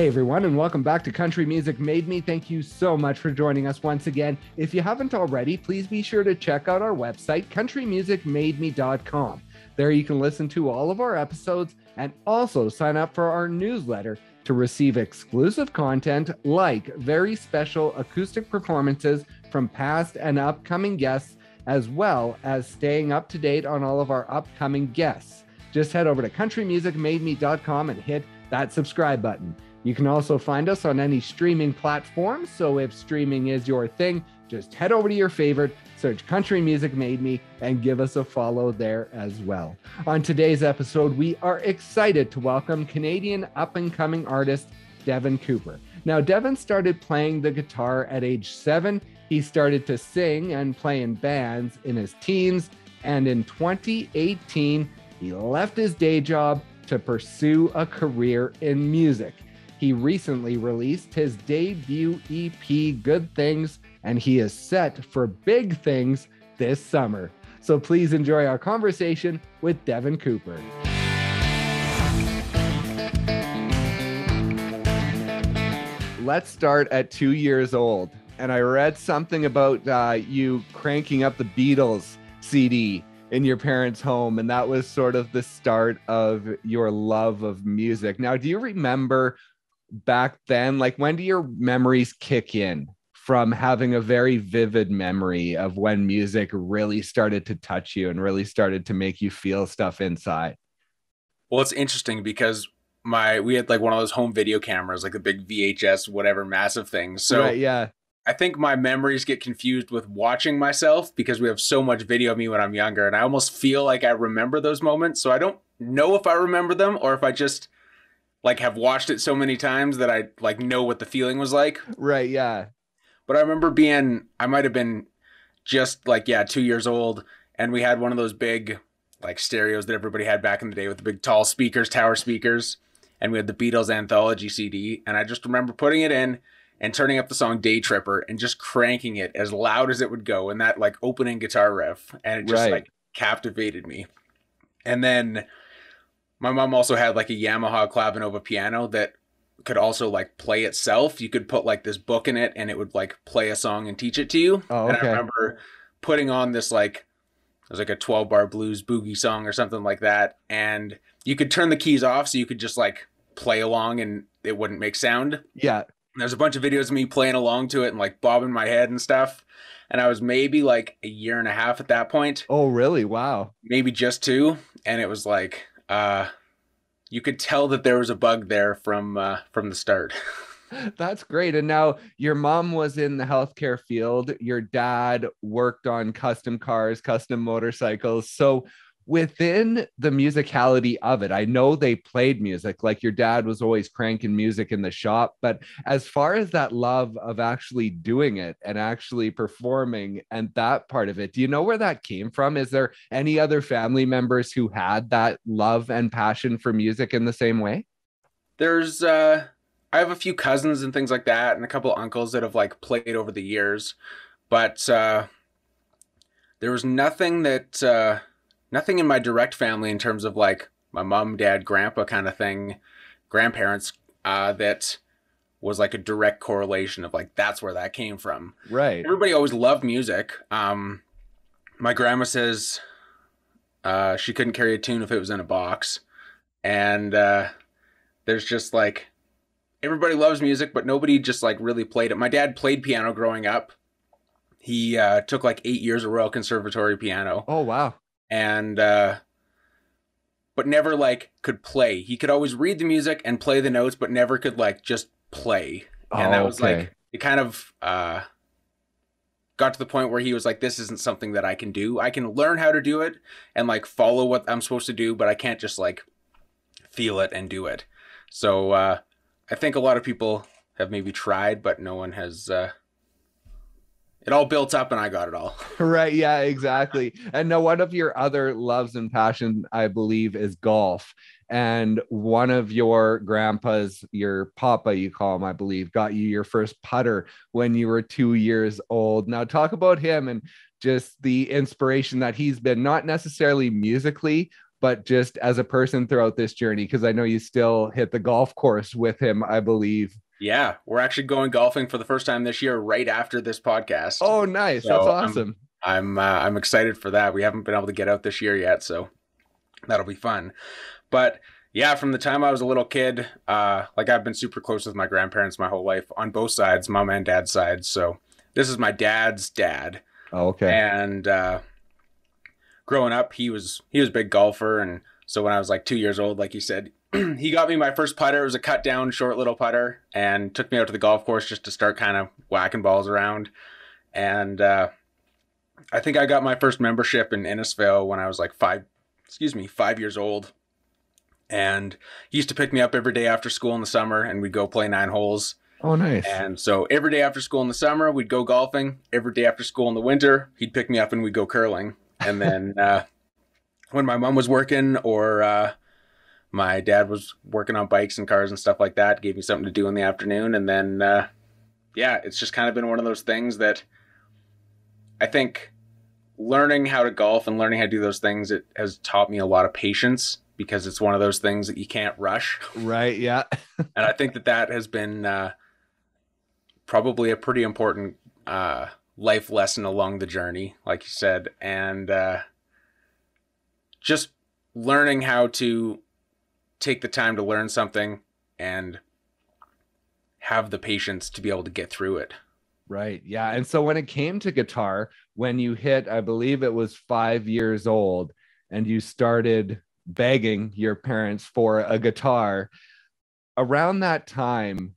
Hey everyone, and welcome back to Country Music Made Me. Thank you so much for joining us once again. If you haven't already, please be sure to check out our website, countrymusicmademe.com. There you can listen to all of our episodes and also sign up for our newsletter to receive exclusive content like very special acoustic performances from past and upcoming guests, as well as staying up to date on all of our upcoming guests. Just head over to countrymusicmademe.com and hit that subscribe button. You can also find us on any streaming platform. So if streaming is your thing, just head over to your favorite, search Country Music Made Me, and give us a follow there as well. On today's episode, we are excited to welcome Canadian up and coming artist Devin Cooper. Now, Devin started playing the guitar at age seven. He started to sing and play in bands in his teens. And in 2018, he left his day job to pursue a career in music. He recently released his debut EP, Good Things, and he is set for big things this summer. So please enjoy our conversation with Devin Cooper. Let's start at two years old. And I read something about uh, you cranking up the Beatles CD in your parents' home. And that was sort of the start of your love of music. Now, do you remember back then like when do your memories kick in from having a very vivid memory of when music really started to touch you and really started to make you feel stuff inside well it's interesting because my we had like one of those home video cameras like the big vhs whatever massive thing. so right, yeah I think my memories get confused with watching myself because we have so much video of me when I'm younger and I almost feel like I remember those moments. So I don't know if I remember them or if I just like have watched it so many times that I like know what the feeling was like. Right, yeah. But I remember being I might have been just like yeah, 2 years old and we had one of those big like stereos that everybody had back in the day with the big tall speakers, tower speakers, and we had the Beatles anthology CD and I just remember putting it in and turning up the song Day Tripper and just cranking it as loud as it would go and that like opening guitar riff and it just right. like captivated me. And then my mom also had like a Yamaha Clavinova piano that could also like play itself. You could put like this book in it and it would like play a song and teach it to you. Oh, okay. And I remember putting on this like it was like a 12 bar blues boogie song or something like that and you could turn the keys off so you could just like play along and it wouldn't make sound. Yeah. There's a bunch of videos of me playing along to it and like bobbing my head and stuff. And I was maybe like a year and a half at that point. Oh, really? Wow. Maybe just two. And it was like, uh, you could tell that there was a bug there from uh, from the start. That's great. And now your mom was in the healthcare field. Your dad worked on custom cars, custom motorcycles. So within the musicality of it, I know they played music, like your dad was always cranking music in the shop. But as far as that love of actually doing it and actually performing and that part of it, do you know where that came from? Is there any other family members who had that love and passion for music in the same way? There's, uh, I have a few cousins and things like that, and a couple uncles that have like played over the years, but uh, there was nothing that uh, nothing in my direct family in terms of like my mom, dad, grandpa kind of thing, grandparents uh, that was like a direct correlation of like that's where that came from. Right. Everybody always loved music. Um, my grandma says uh, she couldn't carry a tune if it was in a box, and uh, there's just like everybody loves music, but nobody just like really played it. My dad played piano growing up. He uh, took like eight years of Royal Conservatory piano. Oh wow! And uh, but never like could play. He could always read the music and play the notes, but never could like just play. And oh, that was okay. like it kind of uh, got to the point where he was like, "This isn't something that I can do. I can learn how to do it and like follow what I'm supposed to do, but I can't just like feel it and do it." So uh, I think a lot of people have maybe tried, but no one has uh, it all built up and I got it all. right. Yeah, exactly. And now one of your other loves and passion, I believe, is golf. And one of your grandpas, your papa, you call him, I believe, got you your first putter when you were two years old. Now, talk about him and just the inspiration that he's been, not necessarily musically, but just as a person throughout this journey because I know you still hit the golf course with him, I believe. Yeah, we're actually going golfing for the first time this year, right after this podcast. Oh, nice! So That's awesome. I'm I'm, uh, I'm excited for that. We haven't been able to get out this year yet, so that'll be fun. But yeah, from the time I was a little kid, uh, like I've been super close with my grandparents my whole life on both sides, mom and dad's sides. So this is my dad's dad. Oh, okay. And uh, growing up, he was he was a big golfer, and so when I was like two years old, like you said, he got me my first putter. It was a cut down, short little putter, and took me out to the golf course just to start kind of whacking balls around. And uh, I think I got my first membership in Innisfail when I was like five, excuse me, five years old. And he used to pick me up every day after school in the summer and we'd go play nine holes. Oh nice. And so every day after school in the summer we'd go golfing. Every day after school in the winter he'd pick me up and we'd go curling. And then uh, when my mom was working or uh, my dad was working on bikes and cars and stuff like that gave me something to do in the afternoon and then uh, yeah it's just kind of been one of those things that i think learning how to golf and learning how to do those things it has taught me a lot of patience because it's one of those things that you can't rush. Right. Yeah. and I think that that has been uh, probably a pretty important uh, life lesson along the journey, like you said, and uh, just learning how to take the time to learn something and have the patience to be able to get through it. Right. Yeah. And so when it came to guitar, when you hit, I believe it was five years old, and you started begging your parents for a guitar around that time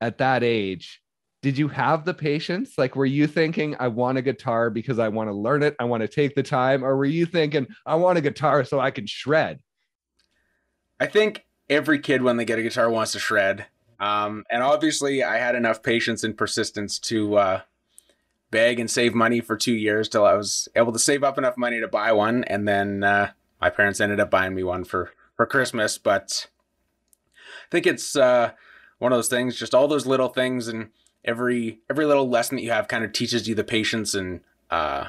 at that age did you have the patience like were you thinking i want a guitar because i want to learn it i want to take the time or were you thinking i want a guitar so i can shred i think every kid when they get a guitar wants to shred um, and obviously i had enough patience and persistence to uh, beg and save money for two years till i was able to save up enough money to buy one and then uh, my parents ended up buying me one for for Christmas, but I think it's uh, one of those things. Just all those little things, and every every little lesson that you have kind of teaches you the patience and uh,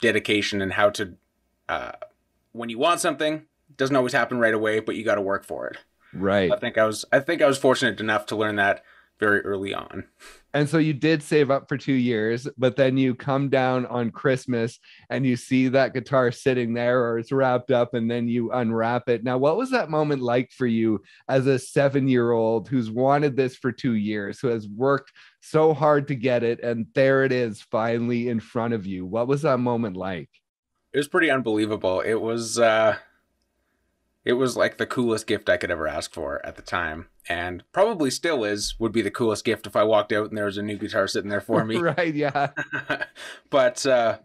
dedication and how to. Uh, when you want something, doesn't always happen right away, but you got to work for it. Right. I think I was I think I was fortunate enough to learn that very early on. And so you did save up for two years, but then you come down on Christmas and you see that guitar sitting there or it's wrapped up and then you unwrap it. Now, what was that moment like for you as a seven year old who's wanted this for two years, who has worked so hard to get it? And there it is finally in front of you. What was that moment like? It was pretty unbelievable. It was, uh, it was like the coolest gift I could ever ask for at the time, and probably still is. Would be the coolest gift if I walked out and there was a new guitar sitting there for me. right? Yeah. but uh,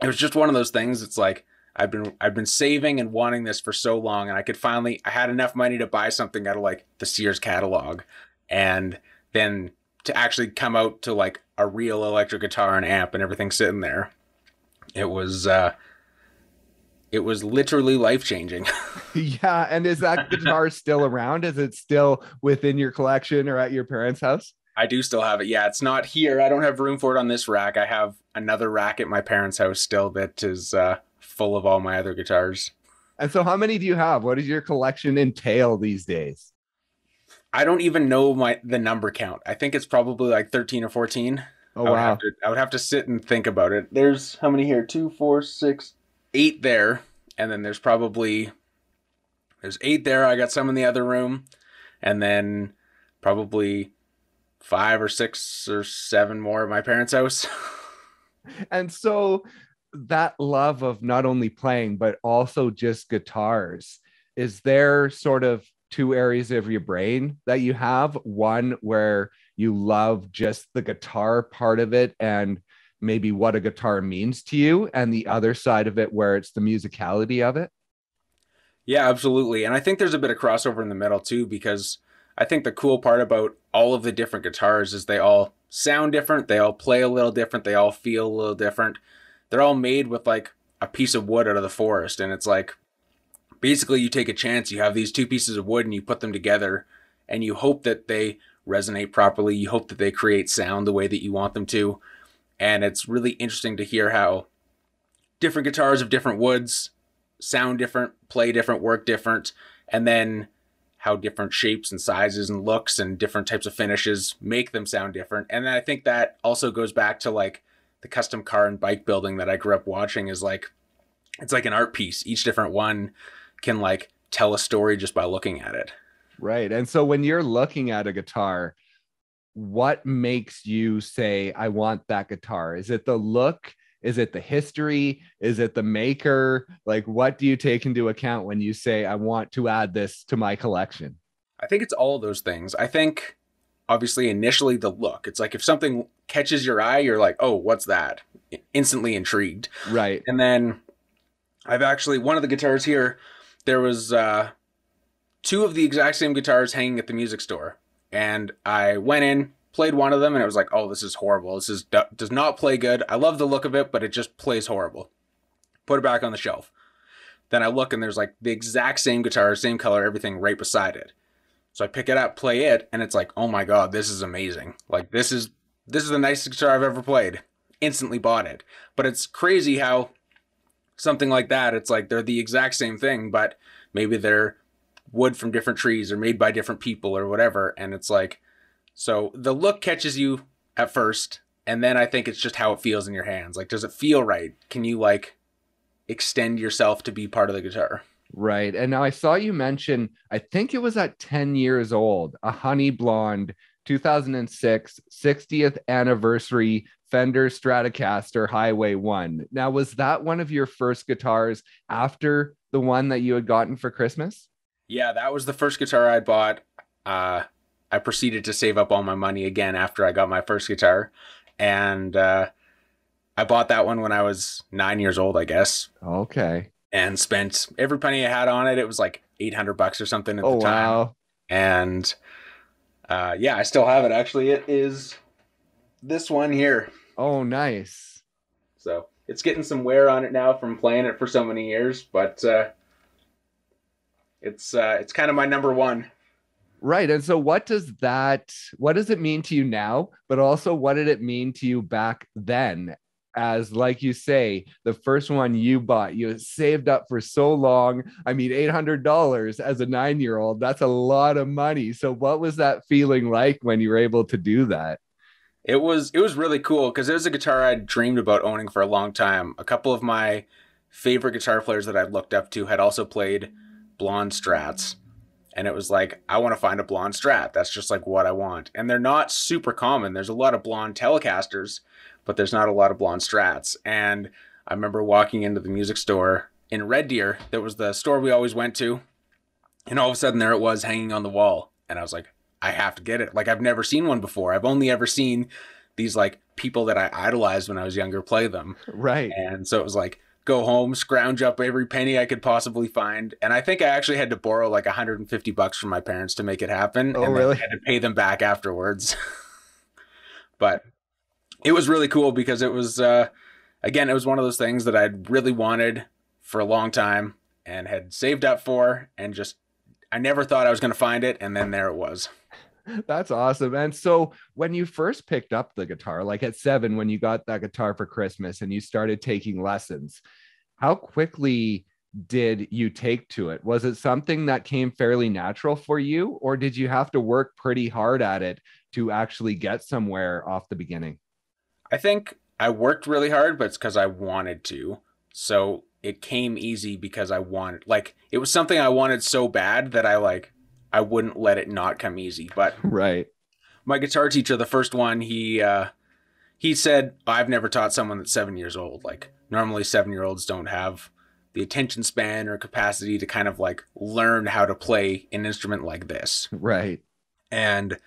it was just one of those things. It's like I've been I've been saving and wanting this for so long, and I could finally I had enough money to buy something out of like the Sears catalog, and then to actually come out to like a real electric guitar and amp and everything sitting there. It was uh, it was literally life changing. yeah. And is that guitar still around? Is it still within your collection or at your parents' house? I do still have it. Yeah, it's not here. I don't have room for it on this rack. I have another rack at my parents' house still that is uh, full of all my other guitars. And so, how many do you have? What does your collection entail these days? I don't even know my the number count. I think it's probably like thirteen or fourteen. Oh I wow! To, I would have to sit and think about it. There's how many here? Two, four, six, eight there, and then there's probably there's eight there. I got some in the other room, and then probably five or six or seven more at my parents' house. and so that love of not only playing but also just guitars is there sort of two areas of your brain that you have one where you love just the guitar part of it and maybe what a guitar means to you and the other side of it where it's the musicality of it? Yeah absolutely. And i think there's a bit of crossover in the middle too because i think the cool part about all of the different guitars is they all sound different they all play a little different they all feel a little different. They're all made with like a piece of wood out of the forest and it's like basically you take a chance you have these two pieces of wood and you put them together and you hope that they resonate properly you hope that they create sound the way that you want them to and it's really interesting to hear how different guitars of different woods sound different, play different, work different, and then how different shapes and sizes and looks and different types of finishes make them sound different. And I think that also goes back to like the custom car and bike building that I grew up watching is like it's like an art piece. Each different one can like tell a story just by looking at it. Right. And so when you're looking at a guitar, what makes you say, I want that guitar? Is it the look? Is it the history? Is it the maker? Like, what do you take into account when you say, I want to add this to my collection? I think it's all those things. I think obviously initially the look. It's like if something catches your eye, you're like, oh, what's that? Instantly intrigued. Right. And then I've actually, one of the guitars here, there was uh, two of the exact same guitars hanging at the music store. And I went in, played one of them, and it was like, oh, this is horrible. This is does not play good. I love the look of it, but it just plays horrible. Put it back on the shelf. Then I look and there's like the exact same guitar, same color, everything right beside it. So I pick it up, play it, and it's like, oh my god, this is amazing. Like this is this is the nicest guitar I've ever played. Instantly bought it. But it's crazy how something like that, it's like they're the exact same thing, but maybe they're wood from different trees or made by different people or whatever. And it's like, so the look catches you at first, and then I think it's just how it feels in your hands. Like, does it feel right? Can you like extend yourself to be part of the guitar? Right. And now I saw you mention, I think it was at 10 years old, a honey blonde 2006 60th anniversary Fender Stratocaster Highway 1. Now, was that one of your first guitars after the one that you had gotten for Christmas? Yeah, that was the first guitar I bought. Uh, I proceeded to save up all my money again after I got my first guitar. And uh, I bought that one when I was nine years old, I guess. Okay. And spent every penny I had on it. It was like 800 bucks or something at oh, the time. Wow. And uh, yeah, I still have it. Actually, it is this one here. Oh, nice. So it's getting some wear on it now from playing it for so many years, but uh, it's uh, it's kind of my number one. Right. And so what does that what does it mean to you now, but also what did it mean to you back then? As like you say, the first one you bought, you saved up for so long. I mean, $800 as a 9-year-old, that's a lot of money. So what was that feeling like when you were able to do that? It was it was really cool because it was a guitar I'd dreamed about owning for a long time. A couple of my favorite guitar players that I'd looked up to had also played blonde strats. And it was like, I want to find a blonde strat. That's just like what I want. And they're not super common. There's a lot of blonde Telecasters, but there's not a lot of blonde strats. And I remember walking into the music store in Red Deer, that was the store we always went to. And all of a sudden, there it was hanging on the wall. And I was like, I have to get it. Like, I've never seen one before. I've only ever seen these like people that I idolized when I was younger play them. Right. And so it was like, go home, scrounge up every penny I could possibly find. And I think I actually had to borrow like 150 bucks from my parents to make it happen. Oh, and really? I had to pay them back afterwards. but it was really cool because it was, uh, again, it was one of those things that I'd really wanted for a long time and had saved up for and just, I never thought I was going to find it. And then there it was. That's awesome. And so when you first picked up the guitar, like at seven, when you got that guitar for Christmas and you started taking lessons, how quickly did you take to it? Was it something that came fairly natural for you, or did you have to work pretty hard at it to actually get somewhere off the beginning? I think I worked really hard, but it's because I wanted to. So it came easy because I wanted, like, it was something I wanted so bad that I like I wouldn't let it not come easy. But right, my guitar teacher, the first one, he uh, he said, "I've never taught someone that's seven years old. Like normally, seven year olds don't have the attention span or capacity to kind of like learn how to play an instrument like this." Right, and.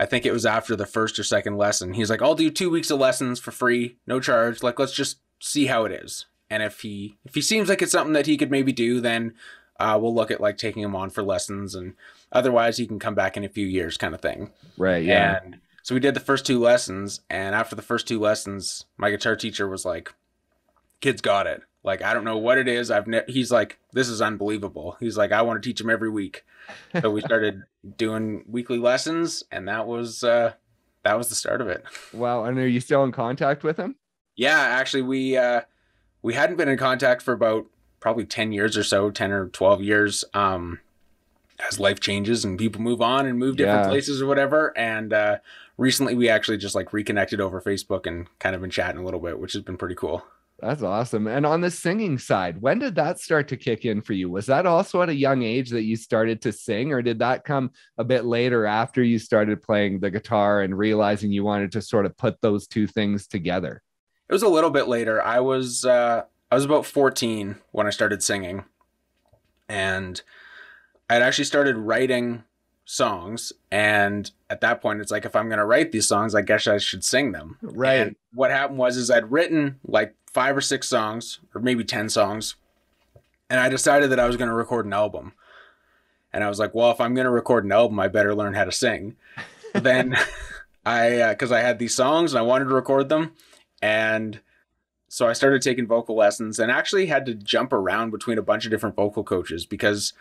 I think it was after the first or second lesson. He's like, "I'll do two weeks of lessons for free, no charge. Like, let's just see how it is." And if he if he seems like it's something that he could maybe do, then uh, we'll look at like taking him on for lessons and Otherwise, he can come back in a few years, kind of thing. Right. Yeah. And so we did the first two lessons, and after the first two lessons, my guitar teacher was like, "Kids got it. Like I don't know what it is. I've ne-. he's like, this is unbelievable. He's like, I want to teach him every week. So we started doing weekly lessons, and that was uh, that was the start of it. Wow. And are you still in contact with him? Yeah, actually, we uh, we hadn't been in contact for about probably 10 years or so, 10 or 12 years. Um, as life changes and people move on and move different Yeah. places or whatever. And uh, recently we actually just like reconnected over Facebook and kind of been chatting a little bit, which has been pretty cool. That's awesome. And on the singing side, when did that start to kick in for you? Was that also at a young age that you started to sing, or did that come a bit later after you started playing the guitar and realizing you wanted to sort of put those two things together? It was a little bit later. I was uh, I was about 14 when I started singing, and I'd actually started writing songs. And at that point, it's like if I'm gonna write these songs, I guess I should sing them. Right and what happened was is I'd written like five or six songs, or maybe ten songs, and I decided that I was gonna record an album. And I was like, well, if I'm gonna record an album, I better learn how to sing. then I, uh, because I had these songs and I wanted to record them, and so I started taking vocal lessons and actually had to jump around between a bunch of different vocal coaches because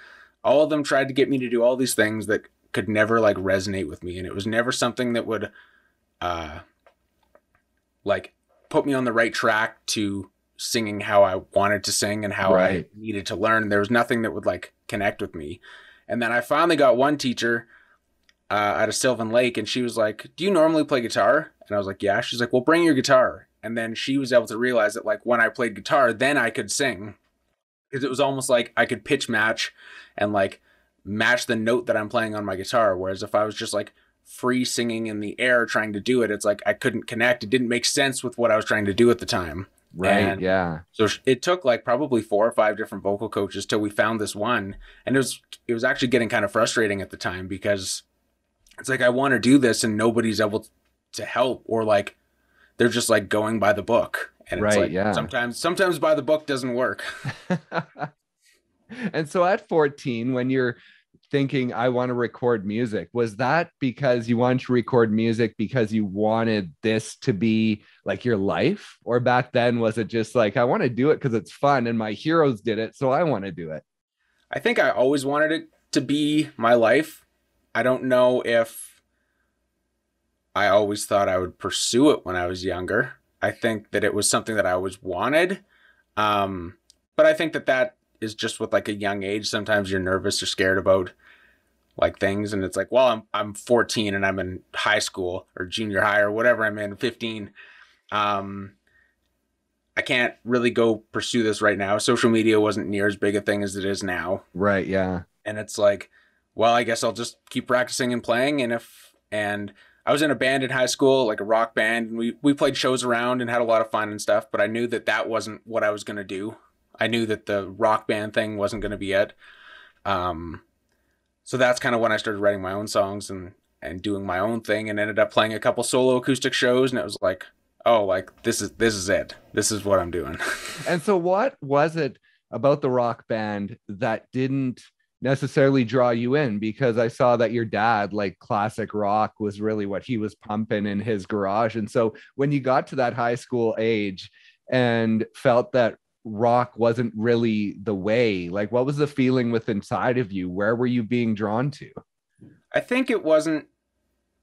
all of them tried to get me to do all these things that could never like resonate with me and it was never something that would uh like put me on the right track to singing how I wanted to sing and how Right. I needed to learn there was nothing that would like connect with me and then I finally got one teacher uh, out of Sylvan Lake, and she was like, "Do you normally play guitar?" And I was like, "Yeah." She's like, "Well, bring your guitar." And then she was able to realize that like when I played guitar, then I could sing because it was almost like I could pitch match and like match the note that I'm playing on my guitar. Whereas if I was just like free singing in the air trying to do it, it's like I couldn't connect. It didn't make sense with what I was trying to do at the time. Right. And- yeah. So it took like probably four or five different vocal coaches till we found this one, and it was it was actually getting kind of frustrating at the time because it's like I want to do this and nobody's able to help, or like they're just like going by the book, and it's Right, like yeah. sometimes sometimes by the book doesn't work. and so at 14, when you're thinking, I want to record music, was that because you wanted to record music because you wanted this to be like your life? Or back then, was it just like, I want to do it because it's fun and my heroes did it, so I want to do it? I think I always wanted it to be my life. I don't know if I always thought I would pursue it when I was younger. I think that it was something that I always wanted. Um, but I think that that is just with like a young age. Sometimes you're nervous or scared about like things, and it's like, well, I'm I'm 14 and I'm in high school or junior high or whatever I'm in, 15. Um, I can't really go pursue this right now. Social media wasn't near as big a thing as it is now Right. Yeah. and it's like well i guess i'll just keep practicing and playing and if and i was in a band in high school like a rock band and we we played shows around and had a lot of fun and stuff but i knew that that wasn't what i was going to do. I knew that the rock band thing wasn't going to be it. Um so that's kind of when i started writing my own songs and and doing my own thing and ended up playing a couple solo acoustic shows and it was like oh like this is this is it. This is what i'm doing. And so, what was it about the rock band that didn't necessarily draw you in? Because I saw that your dad, like classic rock, was really what he was pumping in his garage. And so, when you got to that high school age and felt that rock wasn't really the way, like what was the feeling with inside of you? Where were you being drawn to? I think it wasn't.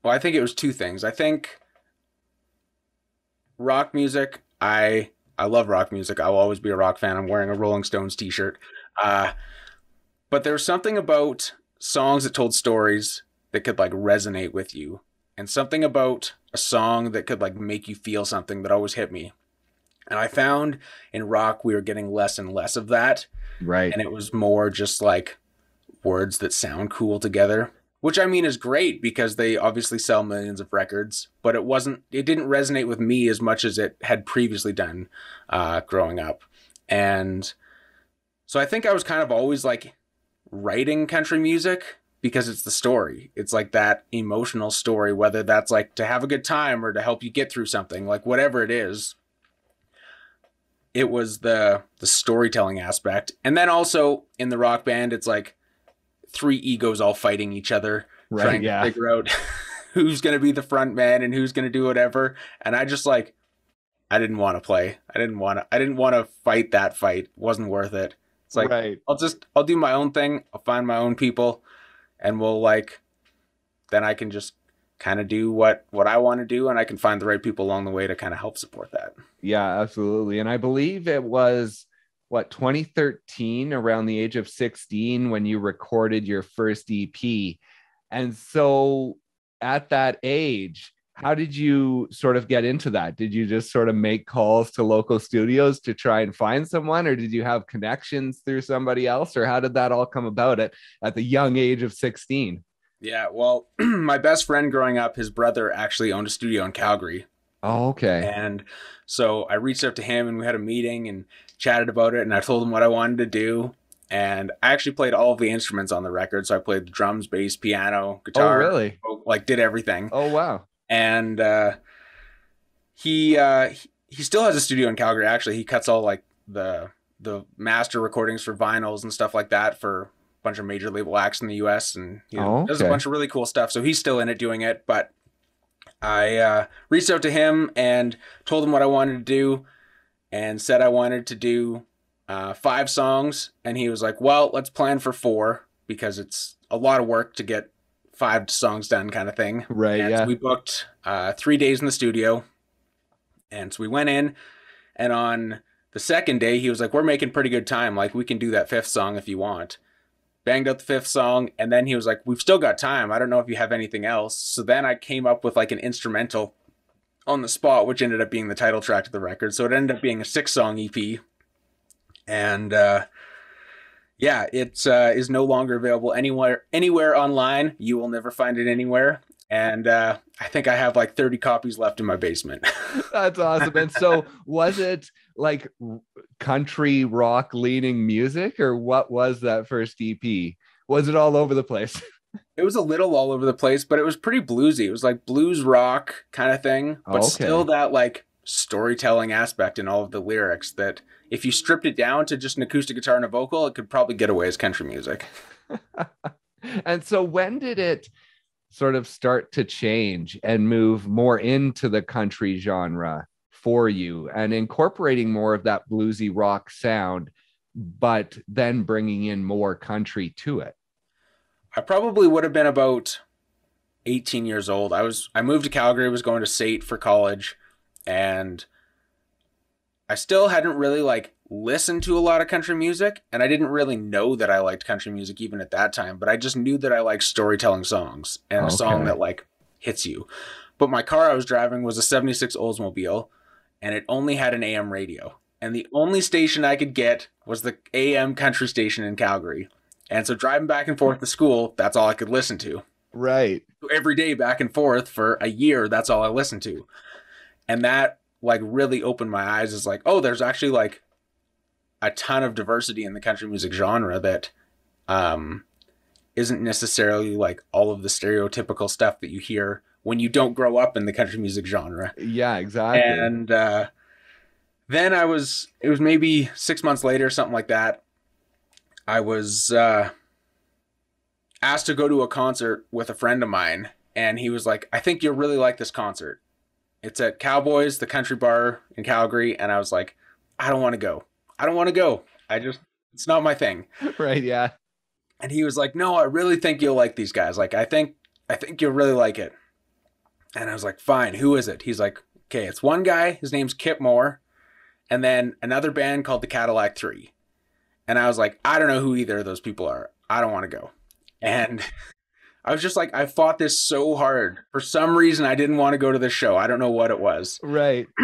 Well, I think it was two things. I think rock music. I I love rock music. I will always be a rock fan. I'm wearing a Rolling Stones T-shirt. Uh, but there's something about songs that told stories that could like resonate with you, and something about a song that could like make you feel something that always hit me. And I found in rock we were getting less and less of that Right. and it was more just like words that sound cool together which i mean is great because they obviously sell millions of records but it wasn't it didn't resonate with me as much as it had previously done uh, growing up and so i think i was kind of always like writing country music because it's the story. It's like that emotional story whether that's like to have a good time or to help you get through something like whatever it is. It was the the storytelling aspect. And then also in the rock band it's like three egos all fighting each other right. trying Yeah. to figure out who's going to be the front man and who's going to do whatever. And i just like i didn't want to play. I didn't want to i didn't want to fight that fight. It wasn't worth it it's like right. i'll just i'll do my own thing i'll find my own people and we'll like then i can just kind of do what what i want to do and i can find the right people along the way to kind of help support that Yeah, absolutely. And I believe it was what 2013 around the age of 16 when you recorded your first EP. And so at that age, how did you sort of get into that? Did you just sort of make calls to local studios to try and find someone, or did you have connections through somebody else, or how did that all come about at, at the young age of 16? Yeah, well, my best friend growing up, his brother actually owned a studio in Calgary. Oh, okay. And so I reached out to him and we had a meeting and chatted about it. And I told him what I wanted to do. And I actually played all of the instruments on the record. So I played the drums, bass, piano, guitar. Oh, really? Like did everything. Oh, wow. And uh, he uh, he still has a studio in Calgary. Actually, he cuts all like the the master recordings for vinyls and stuff like that for a bunch of major label acts in the U.S. and you know, Oh, does a bunch of really cool stuff. So he's still in it doing it. But I uh, reached out to him and told him what I wanted to do, and said I wanted to do uh, five songs. And he was like, "Well, let's plan for four because it's a lot of work to get five songs done, kind of thing." Right. And yeah. so we booked uh, three days in the studio. And so we went in, and on the second day, he was like, We're making pretty good time. Like, we can do that fifth song if you want. Banged out the fifth song, and then he was like, We've still got time. I don't know if you have anything else. So then I came up with like an instrumental on the spot, which ended up being the title track to the record. So it ended up being a six song EP. And uh, yeah, it uh, is no longer available anywhere anywhere online. You will never find it anywhere. And uh, I think I have like 30 copies left in my basement. That's awesome. And so, was it like country rock leaning music, or what was that first EP? Was it all over the place? it was a little all over the place, but it was pretty bluesy. It was like blues rock kind of thing, but Okay. still that like storytelling aspect in all of the lyrics that if you stripped it down to just an acoustic guitar and a vocal, it could probably get away as country music. and so, when did it sort of start to change and move more into the country genre for you and incorporating more of that bluesy rock sound, but then bringing in more country to it? I probably would have been about 18 years old. I was I moved to Calgary, was going to Sate for college, and I still hadn't really like listened to a lot of country music, and I didn't really know that I liked country music even at that time, but I just knew that I liked storytelling songs and a song that like hits you. But my car I was driving was a 76 Oldsmobile, and it only had an AM radio. And the only station I could get was the AM country station in Calgary. And so driving back and forth to school, that's all I could listen to. Right. Every day back and forth for a year, that's all I listened to. And that like really opened my eyes is like, oh, there's actually like a ton of diversity in the country music genre that um isn't necessarily like all of the stereotypical stuff that you hear when you don't grow up in the country music genre Yeah, exactly. and uh, then I was it was maybe six months later, something like that. I was uh, asked to go to a concert with a friend of mine, and he was like, "I think you'll really like this concert. It's at Cowboys, the country bar in Calgary." And I was like, "I don't want to go. I don't want to go. I just it's not my thing." right. Yeah. and he was like no i really think you'll like these guys like i think i think you'll really like it and i was like fine who is it he's like okay it's one guy his name's kip moore and then another band called the cadillac 3 and i was like i don't know who either of those people are i don't want to go and i was just like i fought this so hard for some reason i didn't want to go to the show i don't know what it was Right.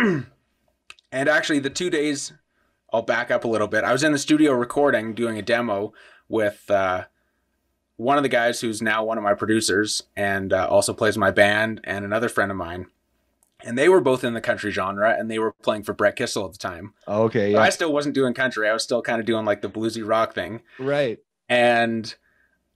and actually, the two days, I'll back up a little bit. I was in the studio recording, doing a demo with uh, one of the guys who's now one of my producers and uh, also plays my band, and another friend of mine. And they were both in the country genre, and they were playing for Brett Kissel at the time. Okay. But Yeah. I still wasn't doing country. I was still kind of doing like the bluesy rock thing. Right. And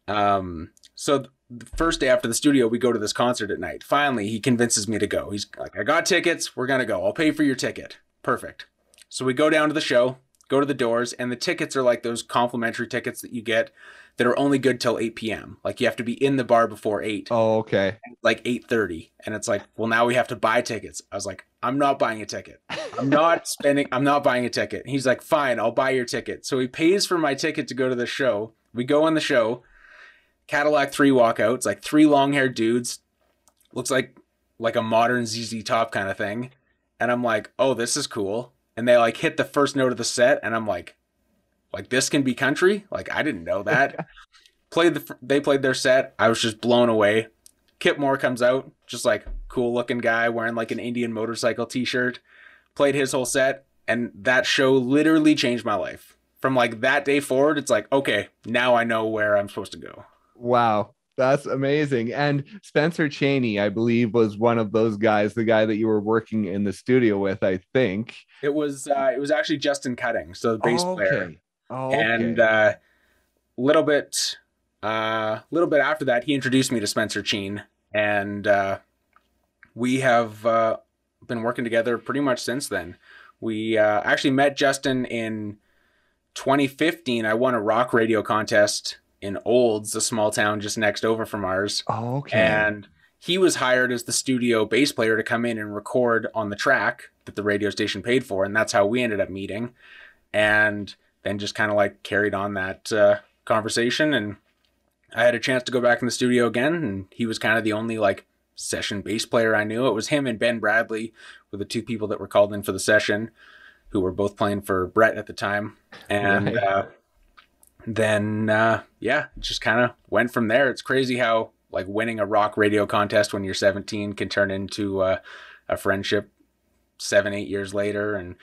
um, so the first day after the studio, we go to this concert at night. Finally, he convinces me to go. He's like, I got tickets. We're going to go. I'll pay for your ticket. Perfect. So we go down to the show, go to the doors, and the tickets are like those complimentary tickets that you get that are only good till 8 p.m. Like you have to be in the bar before 8, Oh, okay. like 8:30. And it's like, well, now we have to buy tickets. I was like, I'm not buying a ticket. I'm not spending. I'm not buying a ticket. He's like, fine, I'll buy your ticket. So he pays for my ticket to go to the show. We go on the show. Cadillac three walkouts, like three long haired dudes. Looks like like a modern ZZ Top kind of thing. And I'm like, oh, this is cool. And they like hit the first note of the set, and I'm like, like this can be country. Like I didn't know that. played the they played their set. I was just blown away. Kip Moore comes out, just like cool looking guy wearing like an Indian motorcycle t-shirt. Played his whole set and that show literally changed my life. From like that day forward, it's like, okay, now I know where I'm supposed to go. Wow. That's amazing. And Spencer Cheyne, I believe, was one of those guys, the guy that you were working in the studio with, I think. It was uh, it was actually Justin Cutting, so the bass Oh, player. okay. Oh, okay. And a uh, little bit a uh, little bit after that, he introduced me to Spencer Cheyne, and uh, we have uh, been working together pretty much since then. We uh, actually met Justin in 2015. I won a rock radio contest in Olds, a small town just next over from ours. Oh, okay. And he was hired as the studio bass player to come in and record on the track that the radio station paid for. And that's how we ended up meeting. And then just kind of like carried on that uh, conversation. And I had a chance to go back in the studio again. And he was kind of the only like session bass player I knew. It was him and Ben Bradley were the two people that were called in for the session, who were both playing for Brett at the time. And Right. uh, then, uh, yeah, just kind of went from there. It's crazy how like winning a rock radio contest when you're 17 can turn into uh, a friendship seven, eight years later. And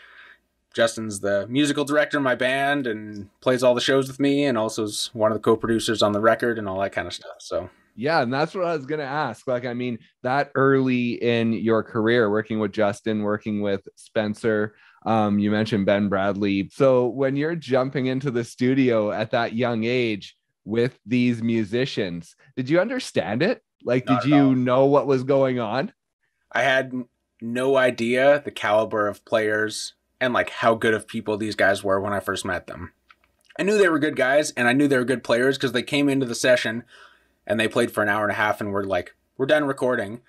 Justin's the musical director of my band and plays all the shows with me, and also is one of the co-producers on the record and all that kind of stuff. So Yeah, and that's what I was going to ask. Like, I mean, that early in your career, working with Justin, working with Spencer, um, you mentioned Ben Bradley. So, when you're jumping into the studio at that young age with these musicians, did you understand it? Like, Not did you know what was going on? I had no idea the caliber of players and like how good of people these guys were when I first met them. I knew they were good guys and I knew they were good players because they came into the session and they played for an hour and a half and were like, we're done recording.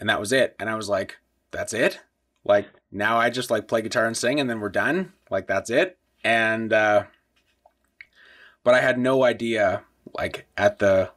And that was it. And I was like, that's it? Like now I just like play guitar and sing and then we're done? Like that's it? And uh but I had no idea like at the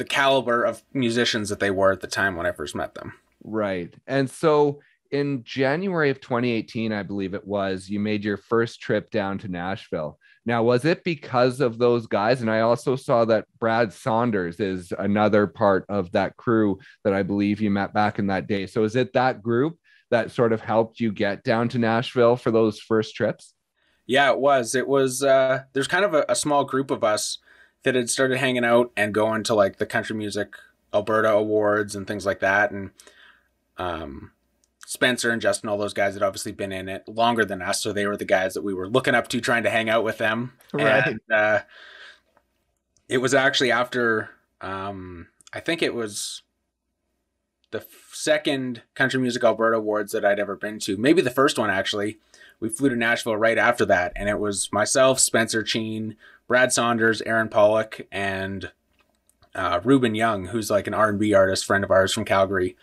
the caliber of musicians that they were at the time when I first met them. Right. And so, in January of 2018, I believe it was, you made your first trip down to Nashville. Now, was it because of those guys? And I also saw that Brad Saunders is another part of that crew that I believe you met back in that day. So, is it that group that sort of helped you get down to Nashville for those first trips? Yeah, it was. It was. Uh, there's kind of a, a small group of us that had started hanging out and going to like the country music Alberta awards and things like that. And um, Spencer and Justin, all those guys had obviously been in it longer than us, so they were the guys that we were looking up to, trying to hang out with them. Right. And, uh, it was actually after. Um, I think it was the second Country Music Alberta Awards that I'd ever been to. Maybe the first one actually. We flew to Nashville right after that, and it was myself, Spencer Cheyne, Brad Saunders, Aaron Pollock, and uh, Ruben Young, who's like an R&B artist, friend of ours from Calgary.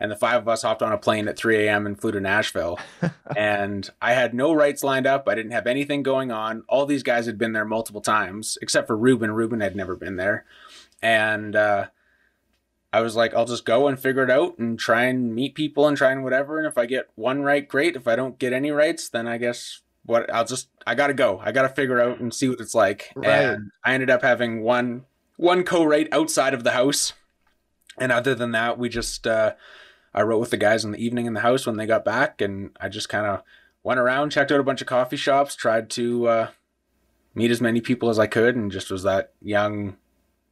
And the five of us hopped on a plane at 3 a.m. and flew to Nashville. and I had no writes lined up. I didn't have anything going on. All these guys had been there multiple times, except for Ruben. Ruben had never been there. And uh, I was like, I'll just go and figure it out and try and meet people and try and whatever. And if I get one write, great. If I don't get any writes, then I guess what I'll just I gotta go. I gotta figure out and see what it's like. Right. And I ended up having one one co-write outside of the house. And other than that, we just uh I wrote with the guys in the evening in the house when they got back and I just kind of went around, checked out a bunch of coffee shops, tried to uh meet as many people as I could and just was that young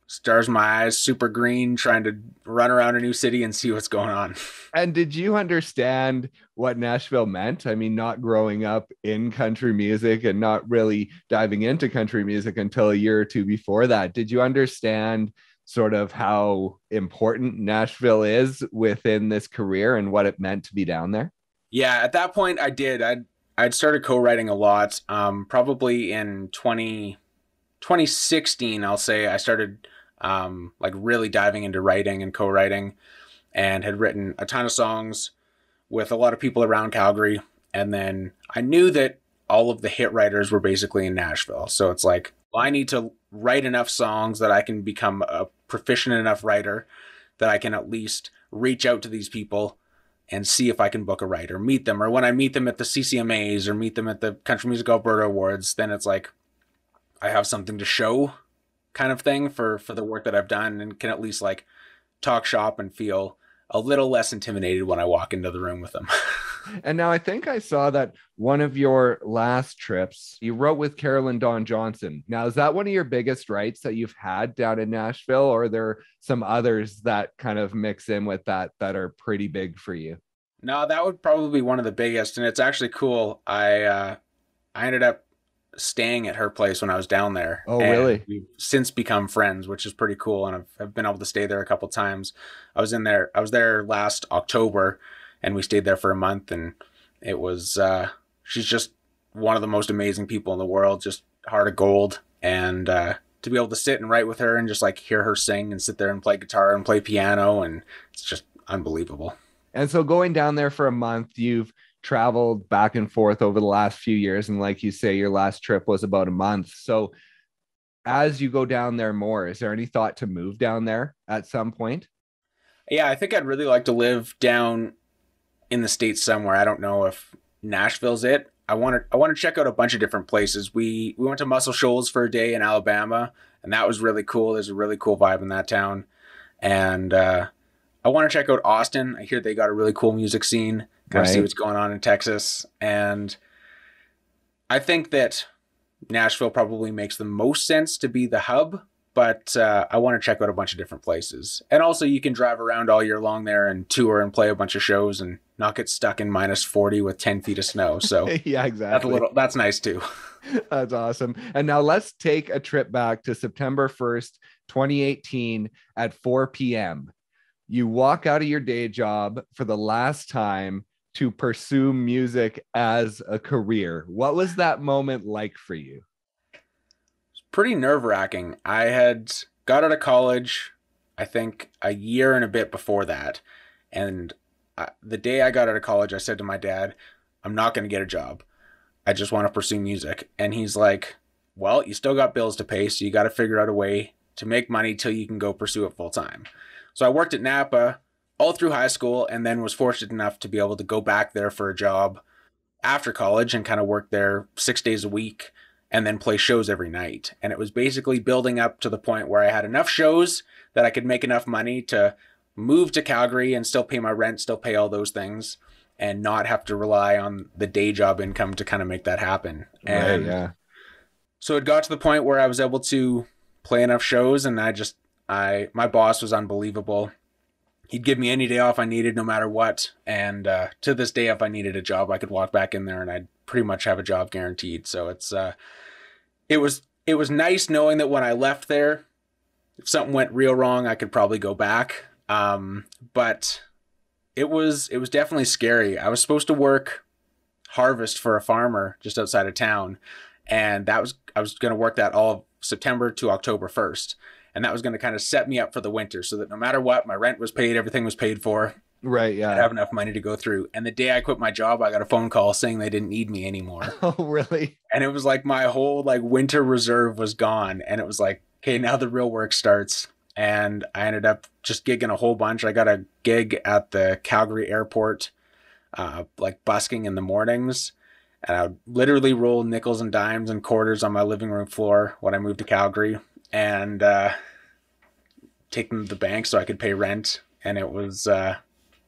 stars my eyes, super green, trying to run around a new city and see what's going on. And did you understand what Nashville meant? I mean, not growing up in country music and not really diving into country music until a year or two before that. Did you understand sort of how important Nashville is within this career and what it meant to be down there? Yeah, at that point I did. I'd I'd started co-writing a lot. Um, probably in 20, 2016, I'll say I started um, like really diving into writing and co-writing, and had written a ton of songs with a lot of people around Calgary. And then I knew that all of the hit writers were basically in Nashville. So it's like well, I need to write enough songs that I can become a proficient enough writer that I can at least reach out to these people and see if I can book a writer, meet them, or when I meet them at the CCMAs or meet them at the Country Music Alberta Awards, then it's like I have something to show kind of thing for for the work that I've done and can at least like talk shop and feel a little less intimidated when I walk into the room with them. and now I think I saw that one of your last trips you wrote with Carolyn Dawn Johnson. Now, is that one of your biggest writes that you've had down in Nashville, or are there some others that kind of mix in with that that are pretty big for you? No, that would probably be one of the biggest, and it's actually cool. I uh, I ended up staying at her place when I was down there. Oh, really? We've since become friends, which is pretty cool, and I've, I've been able to stay there a couple times. I was in there. I was there last October, and we stayed there for a month, and it was. Uh, she's just one of the most amazing people in the world. Just heart of gold, and uh, to be able to sit and write with her and just like hear her sing and sit there and play guitar and play piano, and it's just unbelievable. And so going down there for a month, you've traveled back and forth over the last few years. And like you say, your last trip was about a month. So as you go down there more, is there any thought to move down there at some point? Yeah, I think I'd really like to live down in the states somewhere. I don't know if Nashville's it. I want to I want to check out a bunch of different places. We we went to Muscle Shoals for a day in Alabama, and that was really cool. There's a really cool vibe in that town, and uh, I want to check out Austin. I hear they got a really cool music scene kind right. of see what's going on in Texas. And I think that Nashville probably makes the most sense to be the hub, but uh, I want to check out a bunch of different places. And also, you can drive around all year long there and tour and play a bunch of shows and not get stuck in minus 40 with 10 feet of snow. So, yeah, exactly. That's, a little, that's nice too. that's awesome. And now let's take a trip back to September 1st, 2018 at 4 p.m. You walk out of your day job for the last time to pursue music as a career. What was that moment like for you? It's pretty nerve wracking. I had got out of college, I think a year and a bit before that. And I, the day I got out of college, I said to my dad, I'm not going to get a job. I just want to pursue music. And he's like, Well, you still got bills to pay, so you got to figure out a way to make money till you can go pursue it full time. So I worked at Napa all through high school and then was fortunate enough to be able to go back there for a job after college and kind of work there six days a week and then play shows every night. And it was basically building up to the point where I had enough shows that I could make enough money to move to Calgary and still pay my rent, still pay all those things, and not have to rely on the day job income to kind of make that happen. And right, yeah. So it got to the point where I was able to play enough shows and I just I my boss was unbelievable he'd give me any day off I needed, no matter what. And uh, to this day, if I needed a job, I could walk back in there and I'd pretty much have a job guaranteed. So it's uh, it was it was nice knowing that when I left there, if something went real wrong, I could probably go back. Um, but it was it was definitely scary. I was supposed to work harvest for a farmer just outside of town, and that was I was going to work that all September to October first and that was going to kind of set me up for the winter so that no matter what my rent was paid everything was paid for. Right yeah. I have enough money to go through. And the day i quit my job i got a phone call saying they didn't need me anymore. Oh really? And it was like my whole like winter reserve was gone and it was like okay now the real work starts. And i ended up just gigging a whole bunch. I got a gig at the calgary airport uh, like busking in the mornings. And i would literally roll nickels and dimes and quarters on my living room floor when i moved to calgary and uh, take them to the bank so I could pay rent. And it was, uh,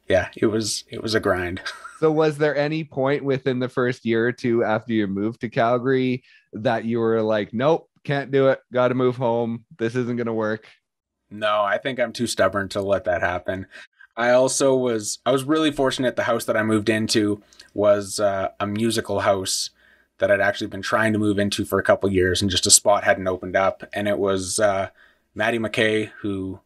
yeah, it was it was a grind. so, was there any point within the first year or two after you moved to Calgary that you were like, nope, can't do it, got to move home, this isn't going to work? No, I think I'm too stubborn to let that happen. I also was I was really fortunate. The house that I moved into was uh, a musical house that I'd actually been trying to move into for a couple years, and just a spot hadn't opened up. And it was uh, Maddie McKay, who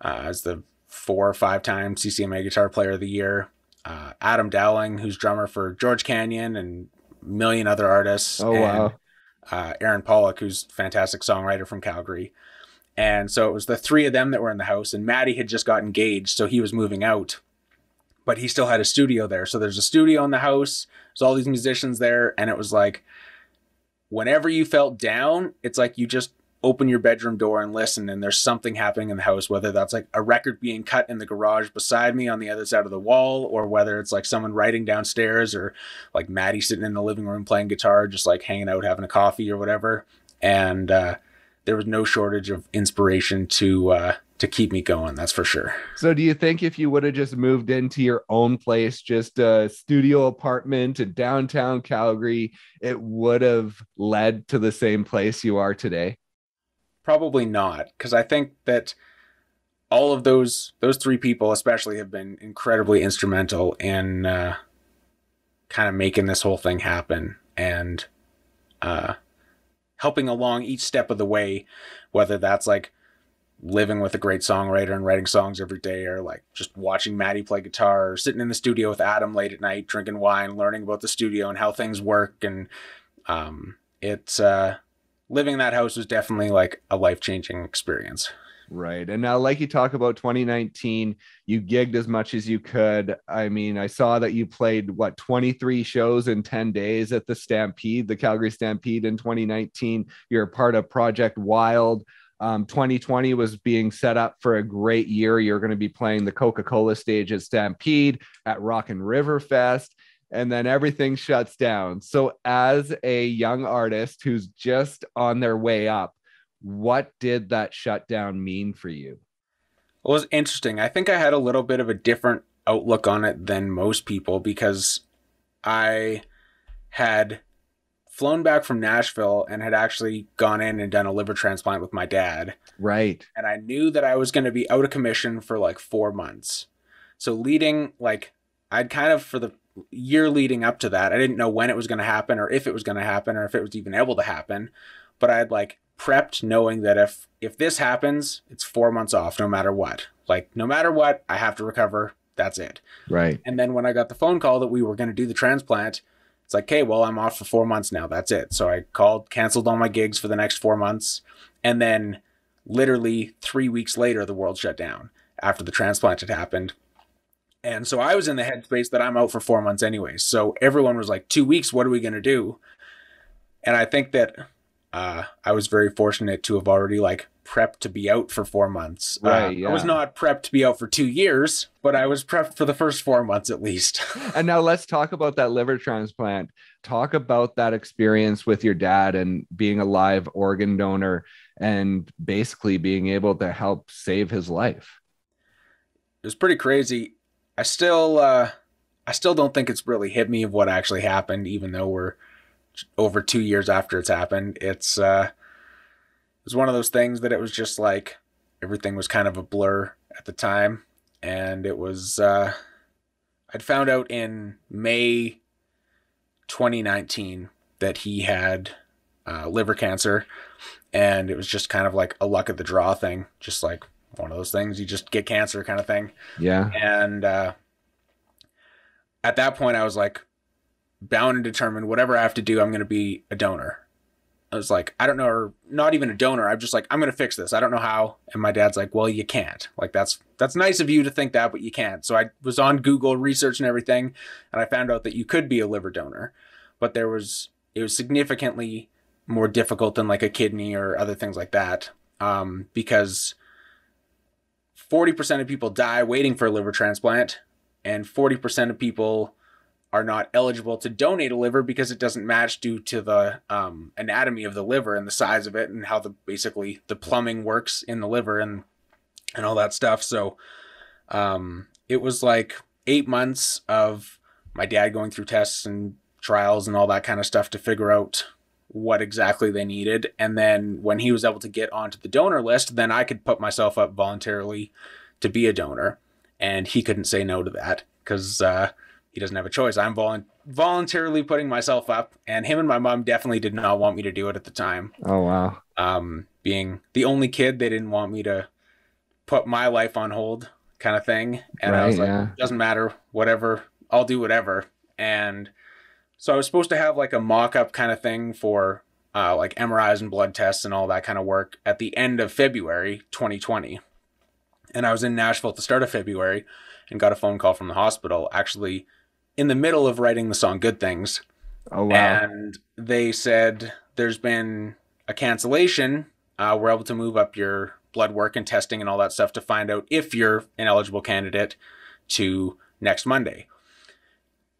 uh, is the four or five time CCMA Guitar Player of the Year. Uh, Adam Dowling, who's drummer for George Canyon and a million other artists. Oh and, wow! Uh, Aaron Pollock, who's fantastic songwriter from Calgary. And so it was the three of them that were in the house, and Maddie had just got engaged, so he was moving out but he still had a studio there. So there's a studio in the house. There's all these musicians there, and it was like, whenever you felt down, it's like you just open your bedroom door and listen, and there's something happening in the house. Whether that's like a record being cut in the garage beside me on the other side of the wall, or whether it's like someone writing downstairs, or like Maddie sitting in the living room playing guitar, just like hanging out having a coffee or whatever. and uh, there was no shortage of inspiration to uh, to keep me going. That's for sure. So, do you think if you would have just moved into your own place, just a studio apartment in downtown Calgary, it would have led to the same place you are today? Probably not, because I think that all of those those three people, especially, have been incredibly instrumental in uh, kind of making this whole thing happen and uh, helping along each step of the way, whether that's like living with a great songwriter and writing songs every day, or like just watching Maddie play guitar, or sitting in the studio with Adam late at night, drinking wine, learning about the studio and how things work. And um, it's uh, living in that house was definitely like a life changing experience. Right. And now, like you talk about 2019, you gigged as much as you could. I mean, I saw that you played what 23 shows in 10 days at the Stampede, the Calgary Stampede in 2019. You're a part of Project Wild. Um, 2020 was being set up for a great year. You're going to be playing the Coca Cola stage at Stampede, at Rock and River Fest, and then everything shuts down. So, as a young artist who's just on their way up, what did that shutdown mean for you? It was interesting. I think I had a little bit of a different outlook on it than most people because I had flown back from Nashville and had actually gone in and done a liver transplant with my dad. Right. And I knew that I was going to be out of commission for like four months. So, leading, like, I'd kind of, for the year leading up to that, I didn't know when it was going to happen or if it was going to happen or if it was even able to happen. But I had like prepped knowing that if if this happens, it's 4 months off no matter what. Like no matter what, I have to recover. That's it. Right. And then when I got the phone call that we were going to do the transplant, it's like, "Okay, well, I'm off for 4 months now. That's it." So I called, canceled all my gigs for the next 4 months, and then literally 3 weeks later the world shut down after the transplant had happened. And so I was in the headspace that I'm out for 4 months anyways. So everyone was like, 2 weeks, what are we going to do?" And I think that uh, I was very fortunate to have already like prepped to be out for four months. Right. Uh, yeah. I was not prepped to be out for two years, but I was prepped for the first four months at least. and now let's talk about that liver transplant. Talk about that experience with your dad and being a live organ donor and basically being able to help save his life. It was pretty crazy. I still, uh, I still don't think it's really hit me of what actually happened, even though we're over two years after it's happened. It's uh, it was one of those things that it was just like everything was kind of a blur at the time, and it was uh, I'd found out in May 2019 that he had uh, liver cancer, and it was just kind of like a luck of the draw thing, just like one of those things you just get cancer kind of thing. Yeah. And uh, at that point, I was like, bound and determined whatever I have to do, I'm going to be a donor. I was like, I don't know, or not even a donor. I'm just like, I'm going to fix this. I don't know how. And my dad's like, well, you can't. Like, that's, that's nice of you to think that, but you can't. So I was on Google research and everything. And I found out that you could be a liver donor, but there was, it was significantly more difficult than like a kidney or other things like that. Um, because 40% of people die waiting for a liver transplant and 40% of people are not eligible to donate a liver because it doesn't match due to the um, anatomy of the liver and the size of it and how the basically the plumbing works in the liver and and all that stuff. So um, it was like eight months of my dad going through tests and trials and all that kind of stuff to figure out what exactly they needed. And then when he was able to get onto the donor list, then I could put myself up voluntarily to be a donor. And he couldn't say no to that because uh, he doesn't have a choice. I'm volu- voluntarily putting myself up, and him and my mom definitely did not want me to do it at the time. Oh wow. Um, being the only kid, they didn't want me to put my life on hold, kind of thing. And I was like, yeah. doesn't matter, whatever, I'll do whatever. And so I was supposed to have like a mock-up kind of thing for uh, like MRIs and blood tests and all that kind of work at the end of February 2020. And I was in Nashville at the start of February and got a phone call from the hospital actually in the middle of writing the song Good Things. Oh wow. And they said there's been a cancellation. Uh, we're able to move up your blood work and testing and all that stuff to find out if you're an eligible candidate to next Monday.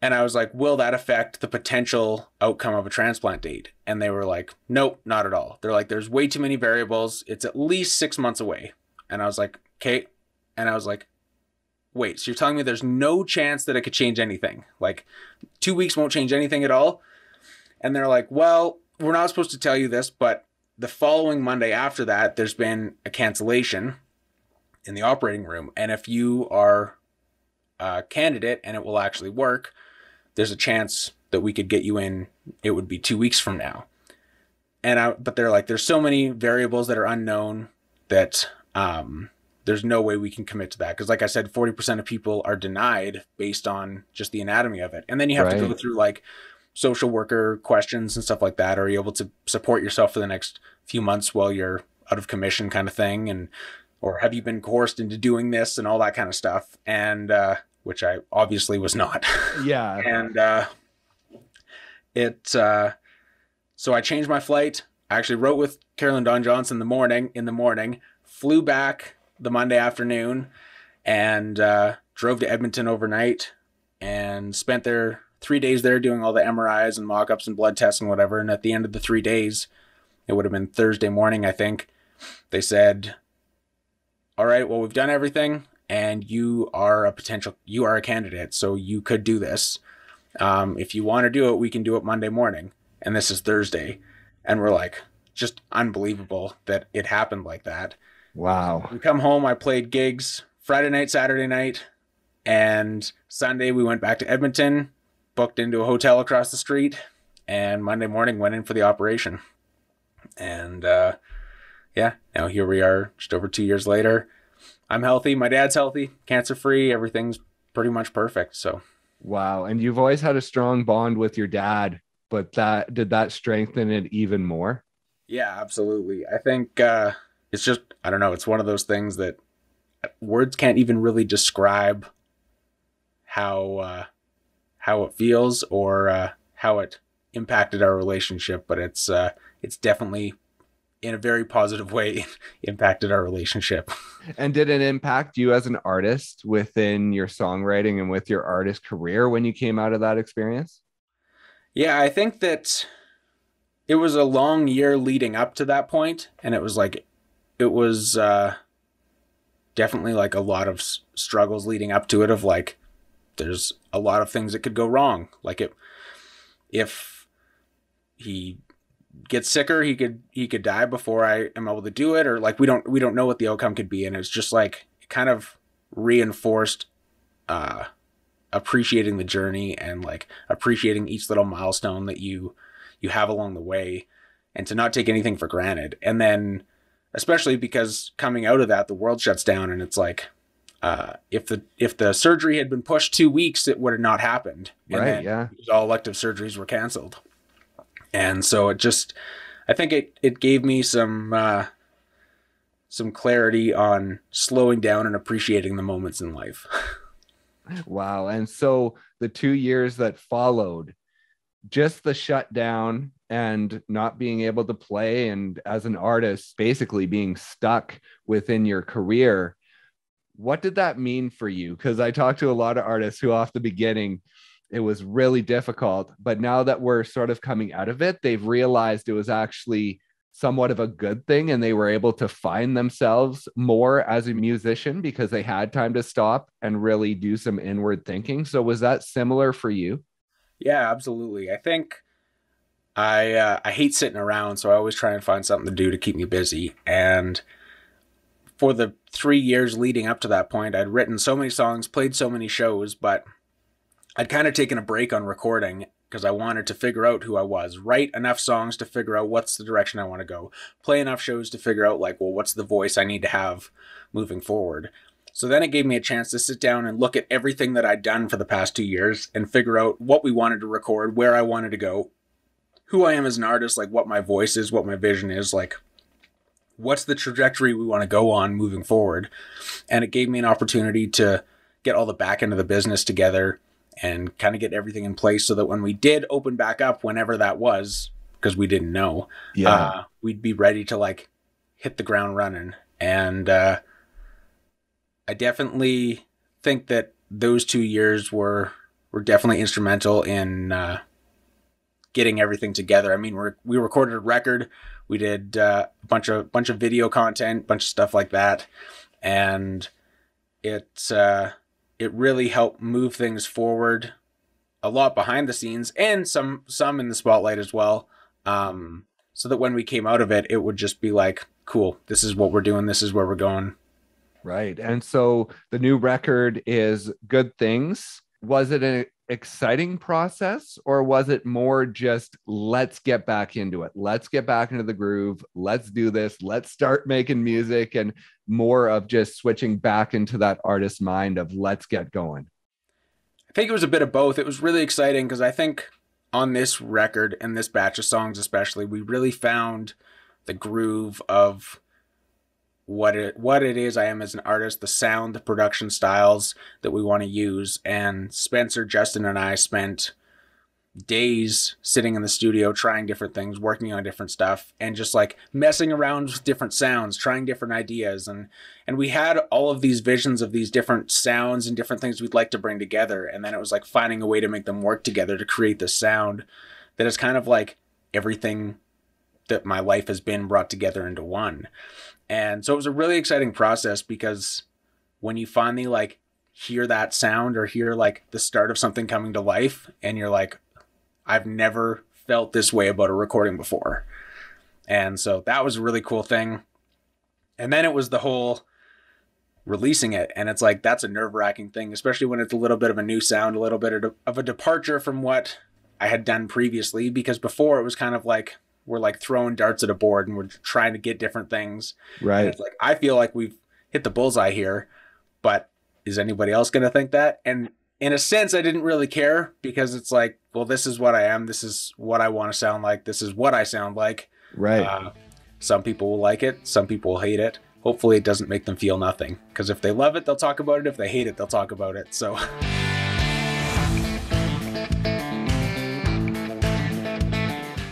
And I was like, will that affect the potential outcome of a transplant date? And they were like, nope, not at all. They're like, there's way too many variables. It's at least six months away. And I was like, okay. And I was like, wait, so you're telling me there's no chance that it could change anything? Like, two weeks won't change anything at all? And they're like, well, we're not supposed to tell you this, but the following Monday after that, there's been a cancellation in the operating room. And if you are a candidate and it will actually work, there's a chance that we could get you in. It would be two weeks from now. And I, but they're like, there's so many variables that are unknown that um, there's no way we can commit to that. Because, like I said, 40% of people are denied based on just the anatomy of it. And then you have right. to go through like social worker questions and stuff like that. Are you able to support yourself for the next few months while you're out of commission, kind of thing? And or have you been coerced into doing this and all that kind of stuff? And uh, which I obviously was not. Yeah. and uh, it, uh, so I changed my flight. I actually wrote with Carolyn Dawn Johnson in the morning, in the morning, flew back the Monday afternoon and uh, drove to Edmonton overnight and spent there three days there doing all the MRIs and mock ups and blood tests and whatever. And at the end of the three days, it would have been Thursday morning, I think, they said, All right, well, we've done everything and you are a potential you are a candidate so you could do this. Um, if you want to do it we can do it monday morning. And this is thursday. And we're like just unbelievable that it happened like that wow we come home i played gigs friday night saturday night and sunday we went back to edmonton booked into a hotel across the street and monday morning went in for the operation and uh, yeah now here we are just over two years later I'm healthy. My dad's healthy, cancer free. Everything's pretty much perfect. So, wow. And you've always had a strong bond with your dad, but that did that strengthen it even more? Yeah, absolutely. I think uh, it's just, I don't know, it's one of those things that words can't even really describe how, uh, how it feels or uh, how it impacted our relationship, but it's, uh, it's definitely in a very positive way impacted our relationship. And did it impact you as an artist within your songwriting and with your artist career when you came out of that experience? Yeah, I think that it was a long year leading up to that point and it was like it was uh definitely like a lot of s- struggles leading up to it of like there's a lot of things that could go wrong. Like it if he gets sicker he could he could die before i am able to do it or like we don't we don't know what the outcome could be. And it's just like it kind of reinforced uh appreciating the journey and like appreciating each little milestone that you you have along the way and to not take anything for granted. And then especially because coming out of that the world shuts down and it's like uh, if the if the surgery had been pushed two weeks, it would have not happened. And right. Yeah. All elective surgeries were canceled and so it just i think it it gave me some uh some clarity on slowing down and appreciating the moments in life wow and so the two years that followed just the shutdown and not being able to play and as an artist basically being stuck within your career what did that mean for you because i talked to a lot of artists who off the beginning it was really difficult. But now that we're sort of coming out of it, they've realized it was actually somewhat of a good thing and they were able to find themselves more as a musician because they had time to stop and really do some inward thinking. So was that similar for you? Yeah, absolutely. I think I uh, I hate sitting around, so I always try and find something to do to keep me busy. And for the 3 years leading up to that point, I'd written so many songs, played so many shows, but I'd kind of taken a break on recording because I wanted to figure out who I was, write enough songs to figure out what's the direction I want to go, play enough shows to figure out, like, well, what's the voice I need to have moving forward. So then it gave me a chance to sit down and look at everything that I'd done for the past two years and figure out what we wanted to record, where I wanted to go, who I am as an artist, like what my voice is, what my vision is, like what's the trajectory we want to go on moving forward. And it gave me an opportunity to get all the back end of the business together and kind of get everything in place so that when we did open back up, whenever that was, because we didn't know, yeah, uh, we'd be ready to like hit the ground running. And uh, I definitely think that those two years were were definitely instrumental in uh, getting everything together. I mean, we we recorded a record, we did uh, a bunch of bunch of video content, bunch of stuff like that, and it uh, it really helped move things forward a lot behind the scenes and some some in the spotlight as well. Um, so that when we came out of it, it would just be like, cool, this is what we're doing, this is where we're going. Right. And so the new record is Good Things. Was it an exciting process or was it more just let's get back into it? Let's get back into the groove. Let's do this. Let's start making music and more of just switching back into that artist mind of let's get going. I think it was a bit of both. It was really exciting because I think on this record and this batch of songs especially, we really found the groove of what it what it is I am as an artist, the sound, the production styles that we want to use. And Spencer, Justin, and I spent days sitting in the studio trying different things, working on different stuff, and just like messing around with different sounds, trying different ideas. And and we had all of these visions of these different sounds and different things we'd like to bring together. And then it was like finding a way to make them work together to create this sound that is kind of like everything that my life has been brought together into one. And so it was a really exciting process because when you finally like hear that sound or hear like the start of something coming to life and you're like I've never felt this way about a recording before. And so that was a really cool thing. And then it was the whole releasing it and it's like that's a nerve-wracking thing especially when it's a little bit of a new sound a little bit of a departure from what i had done previously because before it was kind of like we're like throwing darts at a board and we're trying to get different things. Right. It's like I feel like we've hit the bullseye here, but is anybody else going to think that? And in a sense, I didn't really care because it's like, well, this is what I am. This is what I want to sound like. This is what I sound like. Right. Uh, some people will like it. Some people will hate it. Hopefully, it doesn't make them feel nothing. Because if they love it, they'll talk about it. If they hate it, they'll talk about it. So.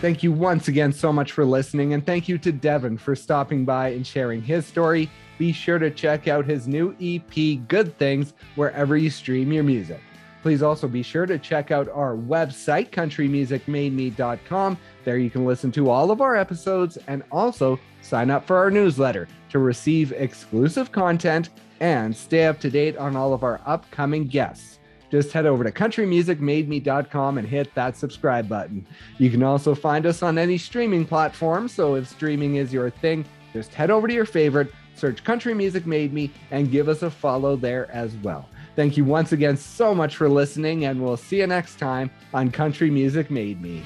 Thank you once again so much for listening, and thank you to Devin for stopping by and sharing his story. Be sure to check out his new EP, Good Things, wherever you stream your music. Please also be sure to check out our website, countrymusicmademe.com. There you can listen to all of our episodes and also sign up for our newsletter to receive exclusive content and stay up to date on all of our upcoming guests just head over to countrymusicmademe.com and hit that subscribe button. You can also find us on any streaming platform, so if streaming is your thing, just head over to your favorite, search Country Music Made Me, and give us a follow there as well. Thank you once again so much for listening, and we'll see you next time on Country Music Made Me.